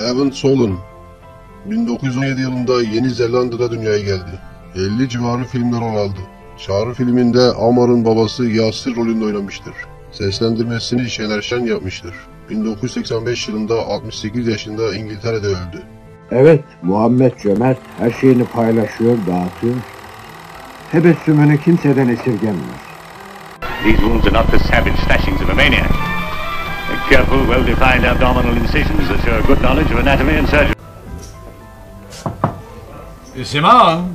Evan Solon 1917 yılında Yeni Zelanda'da dünyaya geldi. 50 civarı filmler rol aldı. Çağrı filminde Amar'ın babası Yasir rolünde oynamıştır. Seslendirmesini Şener Şen yapmıştır. 1985 yılında 68 yaşında İngiltere'de öldü. Evet, Muhammed Cömert her şeyini paylaşıyor, dağıtıyor. Tebessümünü kimseden esirgenmez. These wounds are not the savage slashings of careful, well-defined abdominal incisions that show a good knowledge of anatomy and surgery. Simon,